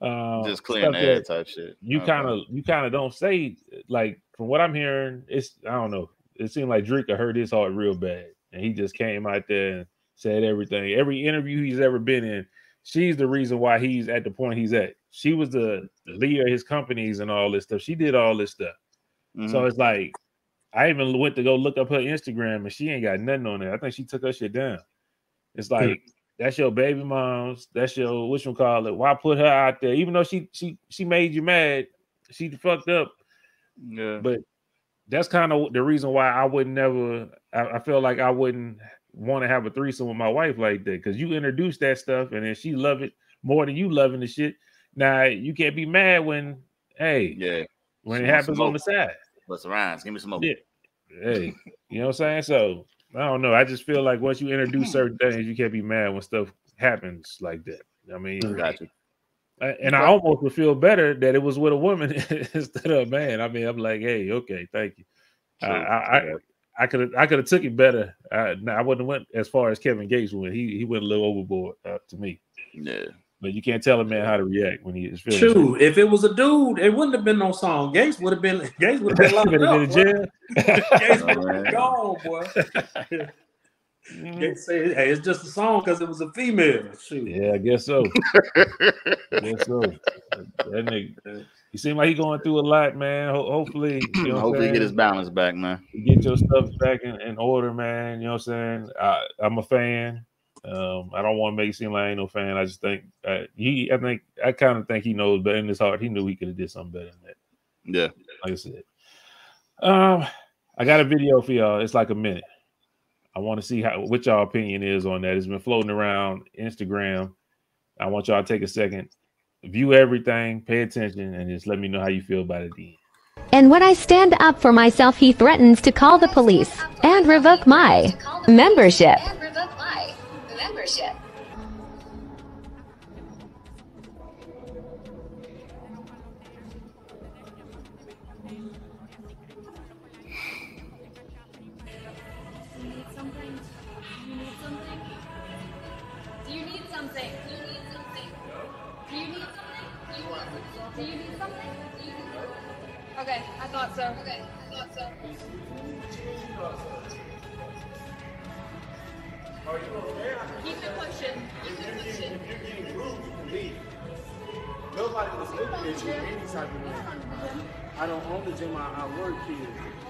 uh, Just clearing the air that type shit. You Okay. kind of you kind of don't say like from what I'm hearing. It's I don't know. It seemed like Dreka hurt his heart real bad, and he just came out there and said everything. Every interview he's ever been in, she's the reason why he's at the point he's at. She was the leader of his companies and all this stuff. She did all this stuff. Mhm. So it's like I even went to go look up her Instagram and she ain't got nothing on there. I think she took her shit down. It's like that's your baby mom's, that's your what you call it. Why put her out there? Even though she she she made you mad, she fucked up. yeah. But that's kind of the reason why I would never I, I feel like I wouldn't want to have a threesome with my wife like that because you introduced that stuff and then she love it more than you loving the shit. Now you can't be mad when hey yeah. when She it wants happens some on the side. Busta Rhymes. Give me some more. Yeah. Hey, you know what I'm saying? So I don't know. I just feel like once you introduce hmm. certain things, you can't be mad when stuff happens like that. I mean, Got you. I- and I almost would feel better that it was with a woman instead of a man. I mean, I'm like, hey, okay, thank you. I True. I I- I could have I could have took it better. I, I wouldn't have went as far as Kevin Gates went. He he went a little overboard uh, to me. Yeah. But you can't tell a man how to react when he is feeling. True. If it was a dude, it wouldn't have been no song. Gates would have been Gates would have been locked Been up. in jail. Gates would have man. been gone, boy. Gates say, "Hey, it's just a song because it was a female." Shoot. Yeah, I guess so. Yes, sir. That nigga, he seemed like he going through a lot, man. Ho- hopefully, you know Hopefully, get his balance back, man. Get your stuff back in, in order, man. You know what I'm saying? I, I'm a fan. Um, I don't want to make it seem like I ain't no fan. I just think uh, he. I think I kind of think he knows, but in his heart, he knew he could have did something better than that. Yeah. Like I said, um, I got a video for y'all. It's like a minute. I want to see how what y'all opinion is on that. It's been floating around Instagram. I want y'all to take a second, view everything, pay attention, and just let me know how you feel about it. at the end. And when I stand up for myself, he threatens to call the police and revoke my membership. Was looking any type of way. I don't own the gym, I, I work here.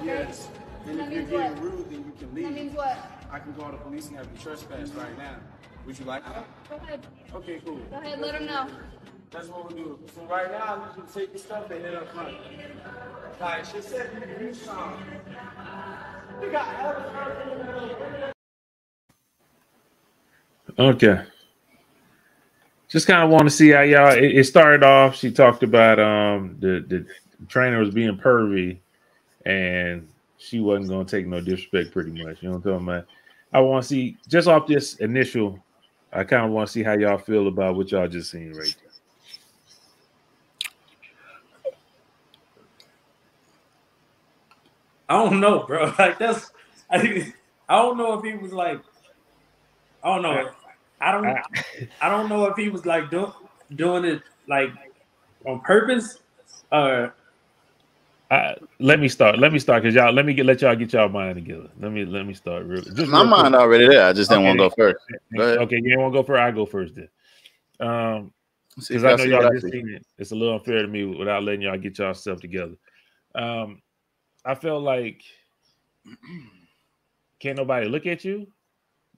Yes. And That if you're getting what? rude, then you can leave. That means what? I can call the police and have you trespass right now. Would you like that? Go ahead. Okay, cool. Go ahead, let him know. That's what we'll do. So right now, I need you to take your stuff and head up front. Like she said, you can do something. You got everything. Okay. Just kind of want to see how y'all. It, it started off. She talked about um the the trainer was being pervy, and she wasn't to take no disrespect. Pretty much, you know what I'm talking about. I want to see just off this initial. I kind of want to see how y'all feel about what y'all just seen right there. I don't know, bro. Like that's I, I don't know if he was like I don't know. I don't I don't know if he was like doing doing it like on purpose. Uh Uh, let me start. Let me start because y'all. Let me get let y'all get y'all mind together. Let me let me start. Real, just My real quick. mind already there. I just didn't want to go first. Go. Okay, you don't want to go first. I go first then. Um, because I know y'all just seen it. It's a little unfair to me without letting y'all get y'all stuff together. Um, I felt like can't nobody look at you.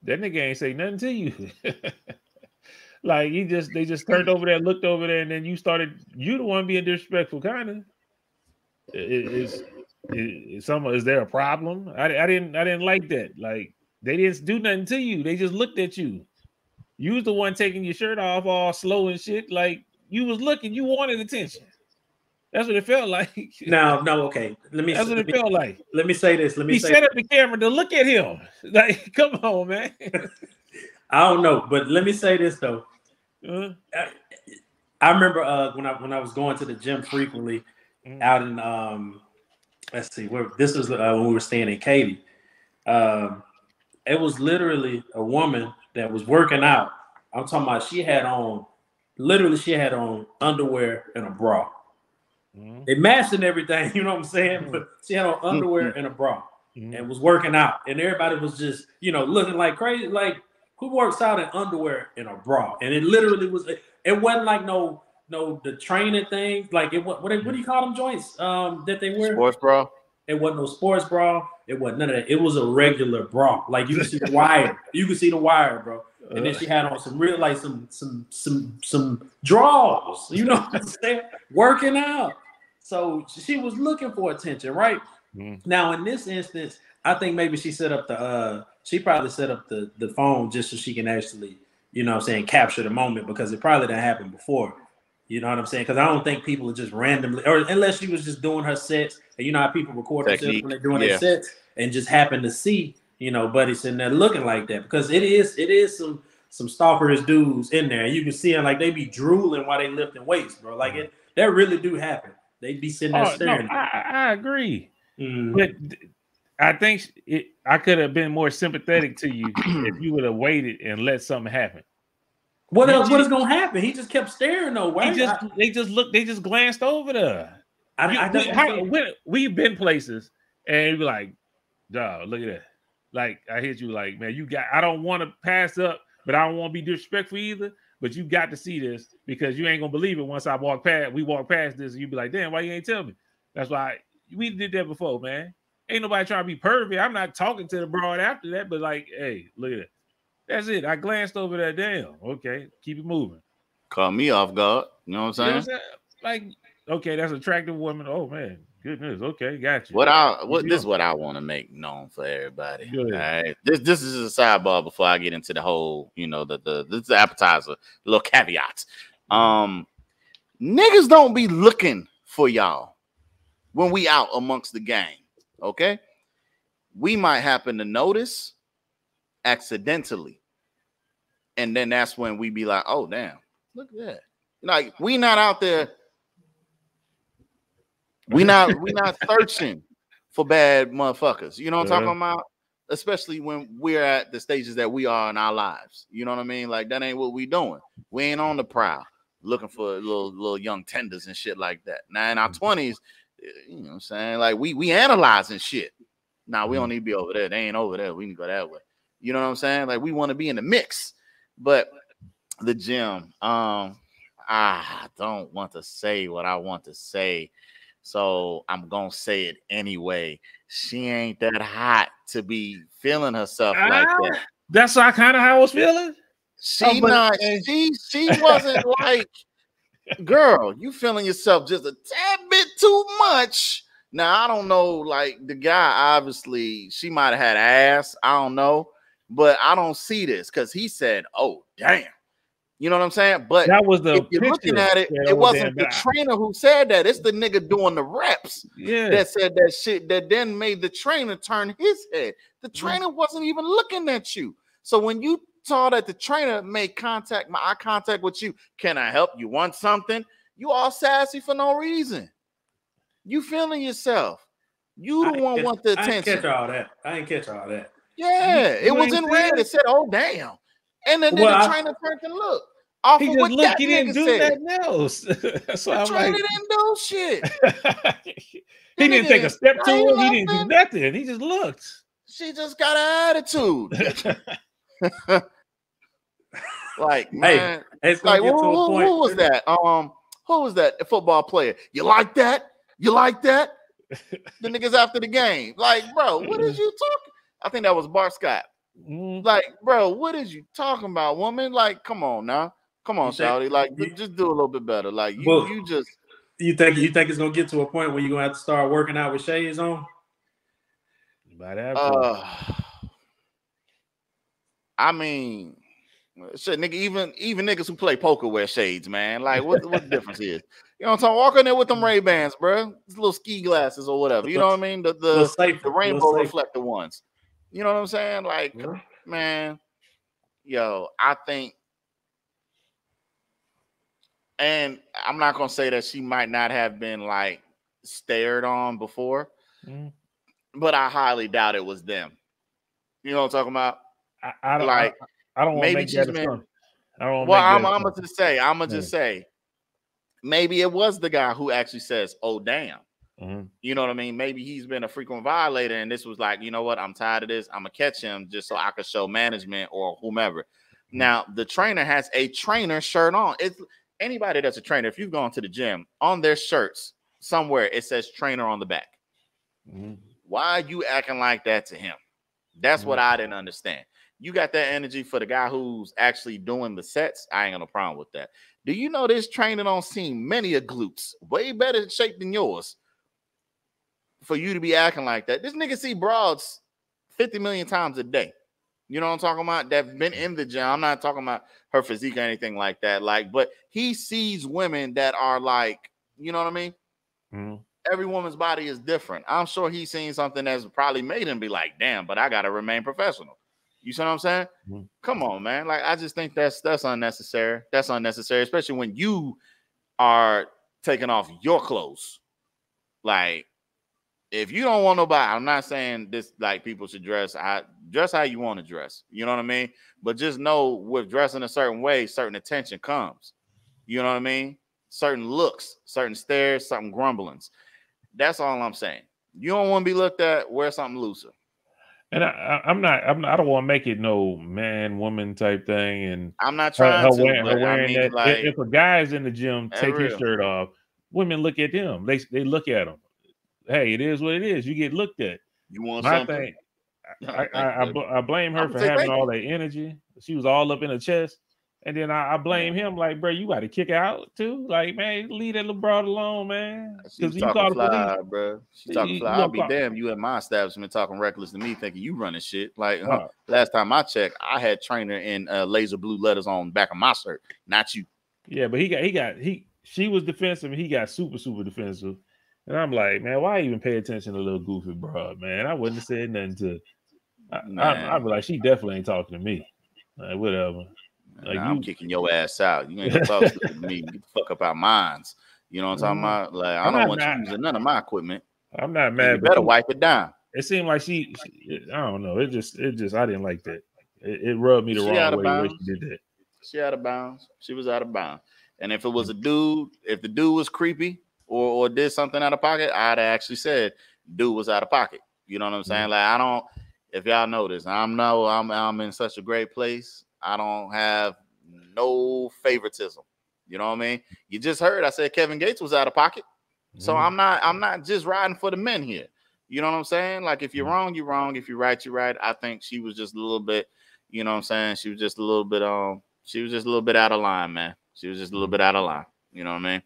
That nigga ain't say nothing to you. like he just they just turned over there, looked over there, and then you started. You the one being disrespectful, kind of. Is is some is there a problem? I, I didn't I didn't like that. Like they didn't do nothing to you. They just looked at you. You was the one taking your shirt off all slow and shit. Like you was looking, you wanted attention. That's what it felt like. No, no, okay. Let me That's what let it me, felt like. let me say this. Let me He say set up the camera to look at him. Like, come on, man. I don't know, but let me say this though. Uh, I, I remember uh when I when I was going to the gym frequently Mm. out in um let's see where this was uh, when we were staying in Katy. Um it was literally a woman that was working out. I'm talking about she had on literally she had on underwear and a bra. Mm, They matched and everything, you know what I'm saying? But she had on underwear and a bra mm. and was working out. And everybody was just, you know, looking like crazy. Like, who works out in underwear and a bra? And it literally was, it wasn't like no, no, the training things. Like, it what, what, do- what do you call them joints um, that they wear? Sports bra. It wasn't no sports bra. It wasn't none of that. It was a regular bra. Like, you could see the wire. You could see the wire, bro. And then she had on some real, like, some, some, some, some draws. You know what I'm saying? Working out. So she was looking for attention, right? Mm. Now, in this instance, I think maybe she set up the uh she probably set up the the phone just so she can actually, you know what I'm saying, capture the moment because it probably didn't happen before. You know what I'm saying? Because I don't think people are just randomly, or unless she was just doing her sets, and you know how people record themselves when they're doing yeah. their sets, and just happen to see, you know, Buddy sitting there looking like that because it is it is some some stalkerish dudes in there. You can see them like they be drooling while they lifting weights, bro. Like it that really do happen. They be sitting there Oh, staring. I, I I agree. Mhm. But I think it, I could have been more sympathetic to you if you would have waited and let something happen. What else? What just- is gonna happen? He just kept staring though. He Right? just they just looked, they just glanced over there. I, You- I, I we, don't how, think- when, we've been places and you be like, dog, look at that. Like I hit you like, man, you got I don't want to pass up, but I don't want to be disrespectful either. But you got to see this because you ain't gonna believe it once I walk past, we walk past this, and you be like, damn, why you ain't tell me? That's why we did that before, man. Ain't nobody trying to be pervy. I'm not talking to the broad after that, but like, hey, look at that. That's it. I glanced over that. Damn. Okay, keep it moving. Caught me off guard. You know what You know what? I'm saying? Like, okay, that's attractive woman. Oh man, goodness. Okay, got you. What I what Yeah. this is what I want to make known for everybody. All This this is a sidebar before I get into the whole, you know, the the this is the appetizer, little caveats. Um niggas don't be looking for y'all when we out amongst the gang. Okay. We might happen to notice accidentally. and then that's when we be like, oh damn, look at that. Like we not out there. We not we not searching for bad motherfuckers. You know what I'm Yeah. talking about? Especially when we're at the stages that we are in our lives. You know what I mean? Like that ain't what we doing. We ain't on the prowl looking for little little young tenders and shit like that. Now in our Mm. twenties, you know what I'm saying? Like we we analyzing shit. Now we don't need to be over there. They ain't over there. We can go that way. You know what I'm saying? Like we want to be in the mix. But the gym, um, I don't want to say what I want to say. So I'm gonna say it anyway. She ain't that hot to be feeling herself like Ah, that. That's I kind of how I was feeling. She Oh, not she she wasn't like girl, you feeling yourself just a tad bit too much. Now I don't know, like the guy obviously she might have had ass, I don't know, but I don't see this because he said, Oh damn. You know what I'm saying? But That was the if you're looking at it, it was wasn't the trainer who said that. It's the nigga doing the reps Yeah, that said that shit that then made the trainer turn his head. The trainer wasn't even looking at you. So when you saw that the trainer made contact, my eye contact with you, can I help you? Want something? You all sassy for no reason. You feeling yourself. You the one catch- want the attention. I ain't catch all that. I didn't catch all that. Yeah, You- it you was in red. it? Said, "Oh damn," and then, then Well, the I- trainer turned and looked off he of just what looked. that He didn't do said. nothing else. That's why I'm like, didn't do shit. he didn't take a step to him. He didn't do nothing. He just looked. She just got an attitude. Like, Hey, man, It's like who, who- who was that? Um, who was that? Football player. You like that? You like that? the niggas after the game. Like, bro, what is you talking? I think that was Bart Scott. Mm. Like, bro, what is you talking about, woman? Like, come on now. Come on, You think- Shouty. Like, you- just do a little bit better. Like, you, Well- you just You think you think it's gonna get to a point where you're gonna have to start working out with shades on? Might have to. Uh, I mean, shit, nigga. Even even niggas who play poker wear shades, man. Like, what what the difference is? You know what I'm saying? Walk in there with them Ray Bans, bro. These little ski glasses or whatever. You know what I mean? The A little the, safer, the rainbow safer. reflector ones. You know what I'm saying? Like, Yeah. man, yo, I think, and I'm not gonna say that she might not have been like stared on before, Mm. but I highly doubt it was them. You know what I'm talking about? I, I don't like, I, I don't want to maybe make she's that been- I don't Well, I'm, I'm gonna just say, I'm gonna just say, maybe it was the guy who actually says, "Oh damn." Mhm. You know what I mean? Maybe he's been a frequent violator, and this was like, you know what? I'm tired of this. I'm gonna catch him just so I could show management or whomever. Now, the trainer has a trainer shirt on. It's anybody that's a trainer. If you've gone to the gym, on their shirts somewhere it says trainer on the back. Mhm. Why are you acting like that to him? That's what I didn't understand. You got that energy for the guy who's actually doing the sets. I ain't got no problem with that. Do you know this trainer don't seem many a glutes way better shape than yours for you to be acting like that? This nigga see broads 50 million times a day. You know what I'm talking about? That been in the gym. I'm not talking about her physique or anything like that. Like, but he sees women that are like, you know what I mean? Mhm. every woman's body is different. I'm sure he's seen something that's probably made him be like, damn, but I gotta remain professional. You see what I'm saying? Mhm. Come on, man. Like, I just think that's that's unnecessary. That's unnecessary, especially when you are taking off your clothes. Like, if you don't want nobody, I'm not saying this like people should dress how dress how you want to dress. You know what I mean? But just know with dressing a certain way, certain attention comes. You know what I mean? Certain looks, certain stares, certain grumblings. That's all I'm saying. You don't want to be looked at. Wear something looser. And I, I, I'm not. I'm not, I don't want to make it no man woman type thing. And I'm not trying her to. wearing, her but I mean, that. like, if a guy's in the gym, take his shirt off. Women look at them. They they look at him. Hey, it is what it is. You get looked at. you want My something? thing. I, I, I, I blame her I'ma for having all that energy. She was all up in her chest. And then I, I blame him, like, bro, you got to kick out too. Like, man, leave that little broad alone, man. She's you talking the police. fly, bro. She talking you fly. gonna I'll be call- damned. You at my establishment talking reckless to me, thinking you running shit. Like huh, Uh, last time I checked, I had trainer in uh, laser blue letters on back of my shirt, not you. Yeah, but he got he got he she was defensive and he got super super defensive. And I'm like, man, why even pay attention to little goofy broad, man? I wouldn't have said nothing to I, Man. I, I'd be like, she definitely ain't talking to me. Like, whatever. Like I'm kicking your ass out. You ain't gonna talk to me. Get the fuck up our minds. You know what I'm talking Mhm. about? Like I I'm don't want you mad. using none of my equipment. I'm not And mad, you better you- wipe it down. it seemed like she, she- I don't know. It just, it just, I didn't like that. It, it rubbed me the She wrong way way she did that. She out of bounds. She was out of bounds. And if it was a dude, if the dude was creepy or or did something out of pocket, I'd actually said dude was out of pocket. You know what I'm saying? Like I don't. If y'all notice, I'm no, I'm I'm in such a great place. I don't have no favoritism. You know what I mean? You just heard I said Kevin Gates was out of pocket. So Mhm. I'm not I'm not just riding for the men here. You know what I'm saying? Like if you're Mhm. wrong, you're wrong. If you're right, you're right. I think she was just a little bit, you know what I'm saying? She was just a little bit um she was just a little bit out of line, man. She was just a little bit out of line. You know what I mean?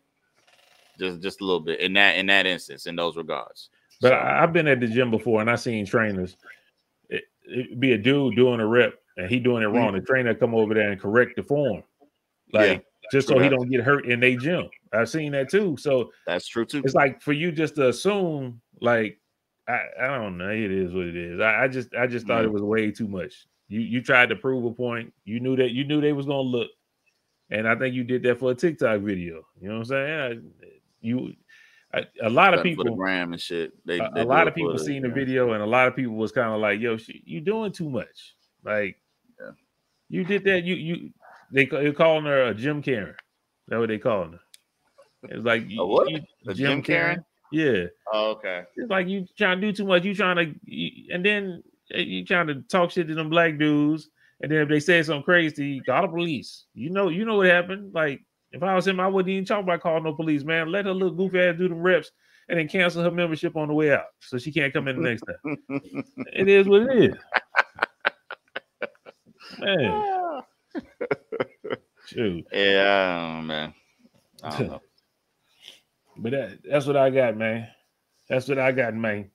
Just just a little bit in that in that instance, in those regards. But So, I, I've been at the gym before and I seen trainers. It, it be a dude doing a rep and he doing it wrong. Mm. The trainer come over there and correct the form, like. Yeah, just so he don't get hurt in their gym. I've seen that too. So that's true too. it's like for you just to assume, like I, I don't know, it is what it is. I, I just I just thought Yeah. it was way too much. You you tried to prove a point. You knew that you knew they was gonna look, and I think you did that for a TikTok video. You know what I'm saying? You a, a lot of Something for the people gram and shit. They, a, they a lot of people seen the video, and a lot of people was kind of like, "Yo, sh- you doing too much." Like, Yeah. you did that. You you they they calling her a Gym Karen. That's what they calling her. It's like A what? you- A Gym Karen? Yeah, Oh, okay. it's like you trying to do too much. You trying to, you, and then uh, you trying to talk shit to them black dudes, and then if they say something crazy, call the police. You know, you know what happened. Like if I was him, I wouldn't even talk about calling no police. Man, let her little goofy ass do them reps, and then cancel her membership on the way out, so she can't come in the next time. It is what it is. Man, shoot. yeah, man. I don't know. But that, that's what I got, man. That's what I got, man.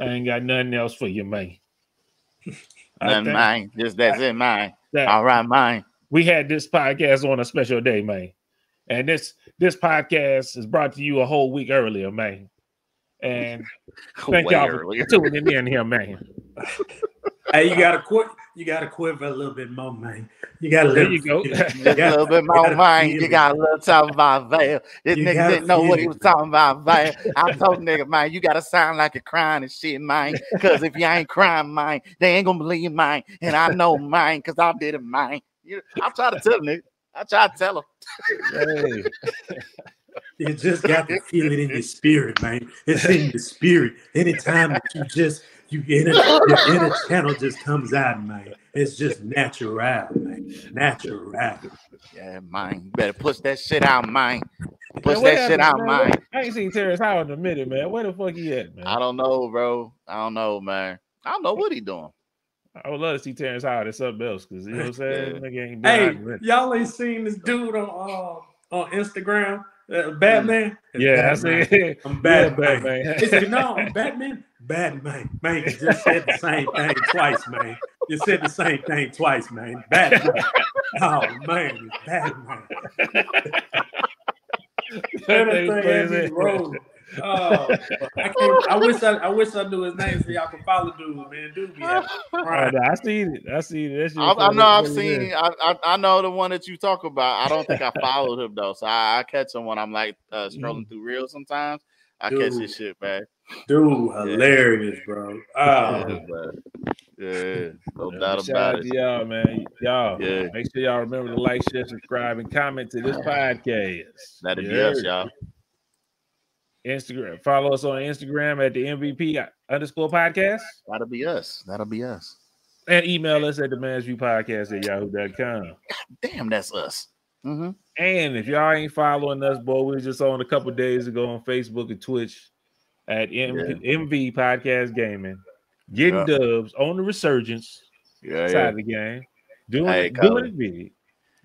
I ain't got nothing else for you, man. I Nothing mine. Just that's it, mine. that All right, mine. we had this podcast on a special day, man. And this this podcast is brought to you a whole week earlier, man. And thank Way y'all earlier. for tuning in here, man. Hey, you gotta quit. You gotta quiver a little bit more, man. You gotta There let you go. Just a little bit more gotta mine. You got a little talking about veil. This You nigga didn't know what he was talking about veil. I told nigga, man, you gotta sound like you're crying and shit, man. Cause if you ain't crying, man, they ain't gonna believe mine. And I know mine, cause I did it, mine. You I try to tell nigga. I try to tell him. Hey, You just got to feel it in your spirit, man. It's in your spirit. Anytime that you just you inner your inner channel just comes out, man. It's just natural, man. Natural. Yeah, mine. Better push that shit out, mine. Push man, that shit out, man? mine. I ain't seen Terrence Howard in a minute, man. Where the fuck he at, man? I don't know, bro. I don't know, man. I don't know what he doing. I would love to see Terrence Howard at something else because you know what I'm saying. Yeah. Nigga ain't Hey, in a minute. y'all ain't seen this dude on uh, on Instagram, uh, Batman. It's yeah, I see. I'm Yeah, Batman. Batman. He said, "No, I'm Batman." Batman, man, you just said the same thing twice, man. You said the same thing twice, man. Batman. Oh man, Batman. That That thing thing plays had me it. rolling. Oh, I can't. I wish I, I wish I knew his name so y'all could follow dude, man. Dude, be having Oh, no, I seen it. I seen it. That I, I know I've seen. I, I I know the one that you talk about. I don't think I followed him though, so I, I catch him when I'm like uh, strolling through reels. Sometimes I catch Dude. his shit, man. Dude, hilarious, bro. Yeah, Oh, man. yeah no Yeah, doubt about it. to y'all, man. Y'all, Yeah. make sure y'all remember to like, share, subscribe, and comment to this podcast. That'll be us, y'all. Instagram. Follow us on Instagram at the MVP underscore podcast That'll be us. That'll be us. and email us at the man's view podcast at yahoo.com. Damn, that's us. hmm And if y'all ain't following us, boy, we were just on a couple days ago on Facebook and Twitch at M- MV Podcast Gaming, getting dubs on the resurgence Yeah, side yeah. of the game, doing Hey, it, doing it big.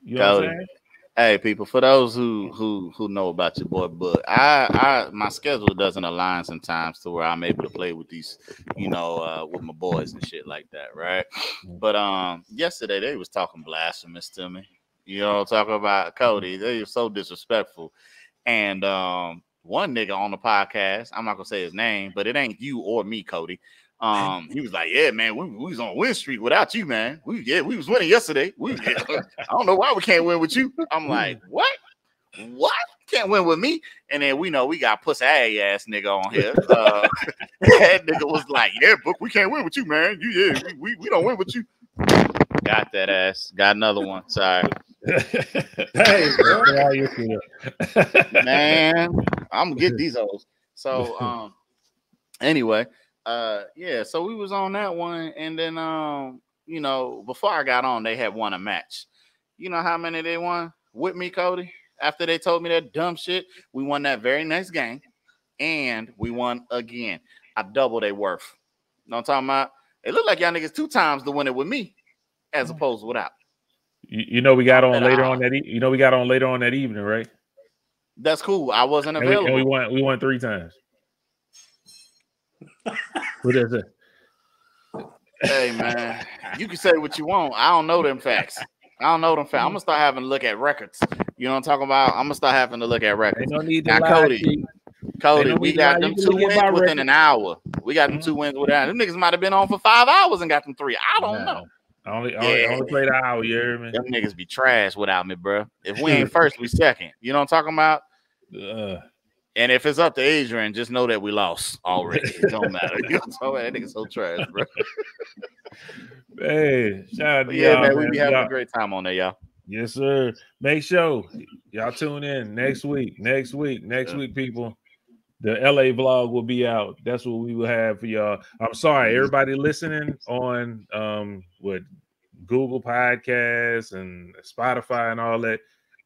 You know what I'm saying? Hey, people, for those who who who know about your boy but I I my schedule doesn't align sometimes to where I'm able to play with these, you know, uh, with my boys and shit like that, right? But um, yesterday they was talking blasphemous to me. You know, talking about Cody. They were so disrespectful, and um, one nigga on the podcast, I'm not gonna say his name, but it ain't you or me, Cody. Um, he was like, "Yeah, man, we, we was on win streak without you, man. We yeah, we was winning yesterday. We yeah, I don't know why we can't win with you." I'm like, "What? What? Can't win with me?" And then we know we got pussy ass nigga on here. Uh, that nigga was like, "Yeah, book, we can't win with you, man. You yeah, we, we, we don't win with you." Got that ass. Got another one. Sorry, Hey, bro. How you feel? man. I'm gonna get these hoes. So um, anyway, uh, yeah. So we was on that one, and then um, you know, before I got on, they had won a match. You know how many they won with me, Cody? After they told me that dumb shit, we won that very next game, and we won again. I doubled their worth. You know what I'm talking about? It looked like y'all niggas two times to win it with me, as opposed to without. You, you know we got on Bet later I- on that. E- you know we got on later on that evening, right? That's cool. I wasn't And we, and available. we won. We won three times. What is it? Hey man, you can say what you want. I don't know them facts. I don't know them facts. I'm gonna start having to look at records. You know what I'm talking about? I'm gonna start having to look at Ain't records. no need to Now, lie. Cody, G. Cody, Ain't we got them two wins within record. an hour. We got them two wins within. Them niggas might have been on for five hours and got them three. I don't know. I only, I only, I Yeah. only played an hour. You hear me? Them niggas be trash without me, bro. If we ain't first, we second. You know what I'm talking about? Uh, And if it's up to Adrian, just know that we lost already. It don't matter. You know what I'm talking about? That nigga so trash, bro. hey, shout out to yeah, y'all, man, we be having Y'all- a great time on there, y'all. Yes, sir. Make sure y'all tune in next week. Next week. Next Yeah. week, people. The LA vlog will be out. That's what we will have for y'all. I'm sorry, everybody listening on um what Google Podcasts and Spotify and all that.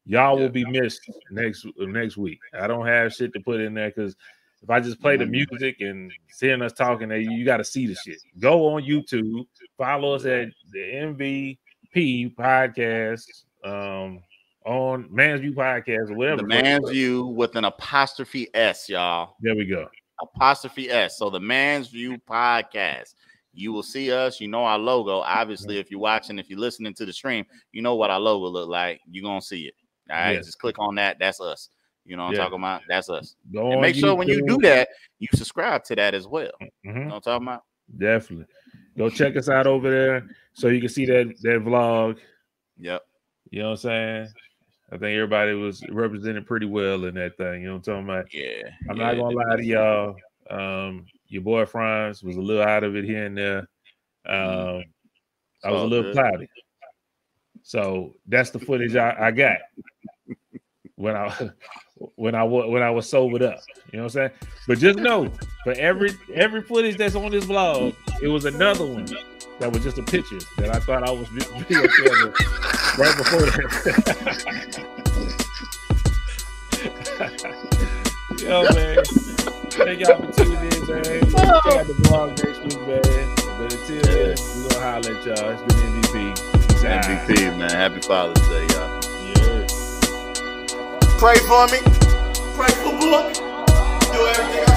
Y'all Yeah. will be missed next next week. I don't have shit to put in there because if I just play the Mhm. music and seeing us talking, you got to see the shit. Go on YouTube, follow us at the MVP podcast um on Man's View Podcast or whatever. The man's view with an apostrophe S, y'all. There we go. Apostrophe S. So the man's view podcast. You will see us. You know our logo. Obviously, if you're watching, if you're listening to the stream, you know what our logo look like. You're gonna see it. All right. Just click on that. That's us. You know what I'm Yeah. talking about? That's us. Go And make sure when you do that, you subscribe to that as well. You Mhm. know what I'm talking about? Definitely. Go check us out over there so you can see that that vlog. Yep. You know what I'm saying? I think everybody was represented pretty well in that thing. You know what I'm talking about? Yeah. I'm yeah, not gonna lie to y'all. Um, your boy Franz was a little out of it here and there. Um, I was a little good. cloudy. So that's the footage I, I got when I when I when I was sobered up. You know what I'm saying? But just know for every every footage that's on this vlog, it was another one that was just a picture that I thought I was vi- video right before that. Yo man. Thank y'all for tuning in, man. Check out the vlog next week, man. But until then, we're gonna holler at y'all. It's been MVP. Peace. MVP, man. Happy Father's Day, y'all. Yeah. Pray for me. Pray for Book. Do everything I